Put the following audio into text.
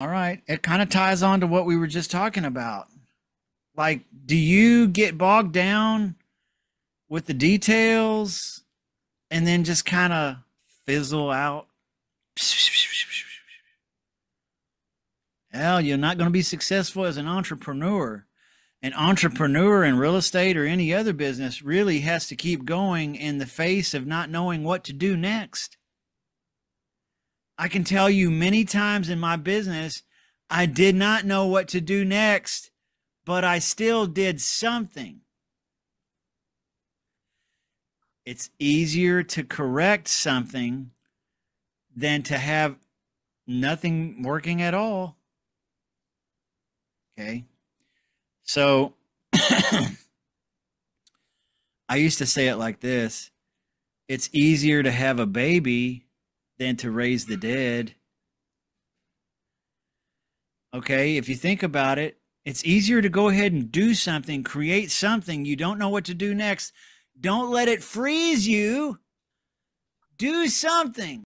All right. It kind of ties on to what we were just talking about. Like, do you get bogged down with the details and then just kind of fizzle out? Hell, you're not going to be successful as an entrepreneur. An entrepreneur in real estate or any other business really has to keep going in the face of not knowing what to do next. I can tell you many times in my business, I did not know what to do next, but I still did something. It's easier to correct something than to have nothing working at all. Okay. So I used to say it like this it's easier to have a baby than to raise the dead. Okay, if you think about it, it's easier to go ahead and do something, create something. You don't know what to do next. Don't let it freeze you. Do something.